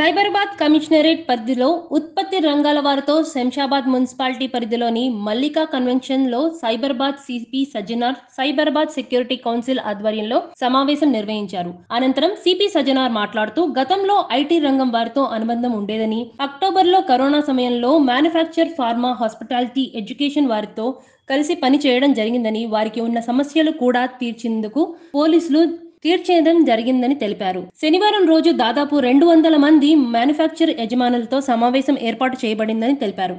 Cyberabad commissionerate పరిధిలో ఉత్పత్తి రంగాల వారితో శంషాబాద్ మున్సిపాలిటీ పరిధిలోని Mallika కన్వెన్షన్లో Cyberabad CP Sajjanar Cyberabad security council ఆధ్వర్యంలో సమావేశం నిర్వహించారు. అనంతరం సిపి సజ్జనార్ మాట్లాడుతూ గతంలో ఐటీ రంగం వారితో అనుబంధం ఉండేదని అక్టోబర్లో కరోనా సమయంలో మ్యానుఫ్యాక్చర్ ఫార్మా హాస్పిటాలిటీ ఎడ్యుకేషన్ వారితో కలిసి పని చేయడం జరిగిందని వారికి ఉన్న సమస్యలు కూడా తీర్చేందుకు పోలీసులు తీర్చేయడం జరిగిందని తెలిపారు శనివారం రోజు దాదాపు రెండు వందల మంది మ్యానుఫ్యాక్చర్ యజమానులతో సమావేశం ఏర్పాటు చేయబడిందని తెలిపారు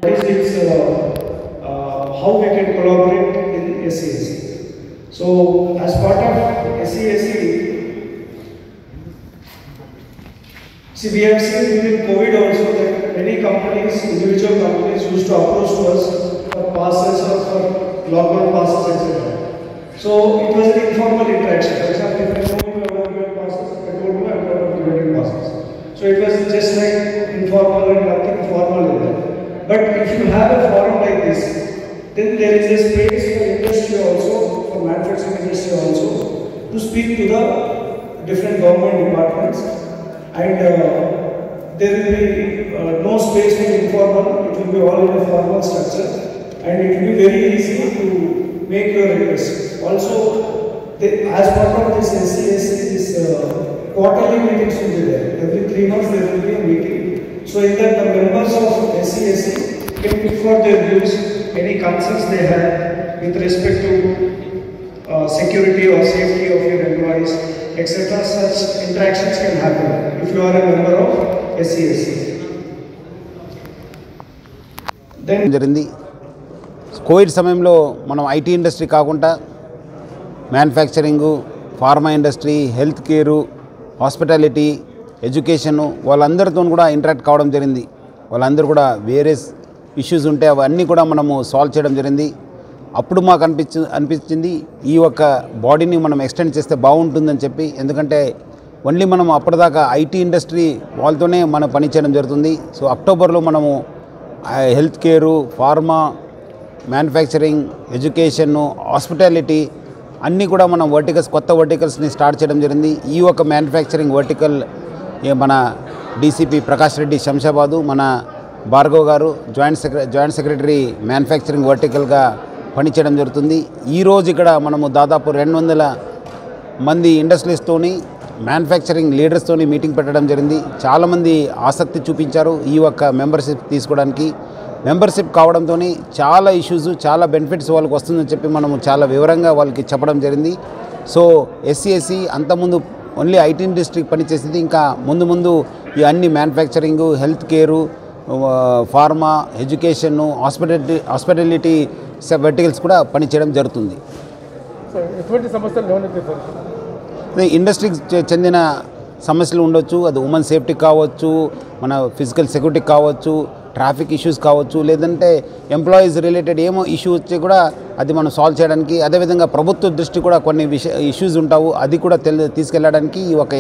So, as part of SESC, see, we have seen during COVID also that many companies, individual companies used to approach to us for passes or for lockdown passes, etc. So, it was an informal interaction. For example, if I told you I to get passes, I told you I. So, it was just like informal and nothing formal in that. But if you have a forum like this, then there is a space for industry also, for manufacturing industry also, to speak to the different government departments. And uh, there will be uh, no space for informal, it will be all in a formal structure. And it will be very easy to make your request. Also, the, as part of this SCSC, this uh, quarterly meetings will be there. Every three months there will be a meeting. So in that the members of SCSC can put forth their views, any concerns they have with respect to uh, security or safety of your employees, etc. Such interactions can happen if you are a member of SCSC. Then జరిగింది Covid సమయంలో మనం IT industry కాకుండా manufacturing pharma industry health care hospitality education వాళ్ళందరితో కూడా interact కావడం జరిగింది. వాళ్ళందరూ కూడా వేరే ఇష్యూస్ ఉంటే అవన్నీ కూడా మనము సాల్వ్ చేయడం జరిగింది. అప్పుడు మాకు అనిపించి అనిపించింది ఈ యొక్క బాడీని మనం ఎక్స్టెండ్ చేస్తే బాగుంటుందని చెప్పి. ఎందుకంటే ఓన్లీ మనం అప్పటిదాకా ఐటీ ఇండస్ట్రీ వాళ్ళతోనే మనం పని చేయడం జరుగుతుంది. సో అక్టోబర్లో మనము health care pharma manufacturing education hospitality అన్నీ కూడా మనం వర్టికల్స్ కొత్త వర్టికల్స్ని స్టార్ట్ చేయడం జరిగింది. ఈ ఒక మ్యానుఫ్యాక్చరింగ్ వర్టికల్ మన డీసీపీ ప్రకాష్ రెడ్డి శంషాబాదు మన భార్గవ్ గారు జాయింట్ సెక్ర జాయింట్ సెక్రటరీ మ్యానుఫ్యాక్చరింగ్ వర్టికల్గా పనిచేయడం జరుగుతుంది. ఈరోజు ఇక్కడ మనము దాదాపు రెండు వందల మంది ఇండస్ట్రీస్తోని మ్యానుఫ్యాక్చరింగ్ లీడర్స్తోని మీటింగ్ పెట్టడం జరిగింది. చాలామంది ఆసక్తి చూపించారు ఈ యొక్క మెంబర్షిప్ తీసుకోవడానికి. మెంబర్షిప్ కావడంతో చాలా ఇష్యూస్ చాలా బెనిఫిట్స్ వాళ్ళకి వస్తుందని చెప్పి మనము చాలా వివరంగా వాళ్ళకి చెప్పడం జరిగింది. సో ఎస్సీ ఎస్సీ అంతకుముందు ఓన్లీ ఐటీ ఇండస్ట్రీకి పనిచేసింది ఇంకా ముందు ముందు ఈ అన్ని manufacturing health care pharma education hospitality hospitality verticals కూడా పనిచేయడం జరుగుతుంది. ఇండస్ట్రీకి చెందిన సమస్యలు ఉండొచ్చు అది ఉమెన్ సేఫ్టీ కావచ్చు మన ఫిజికల్ సెక్యూరిటీ కావచ్చు ట్రాఫిక్ ఇష్యూస్ కావచ్చు లేదంటే ఎంప్లాయీస్ రిలేటెడ్ ఏమో ఇష్యూ వచ్చి కూడా అది మనం సాల్వ్ చేయడానికి అదేవిధంగా ప్రభుత్వ దృష్టి కూడా కొన్ని విషయ ఇష్యూస్ ఉంటావు అది కూడా తెలి తీసుకెళ్ళడానికి ఈ ఒక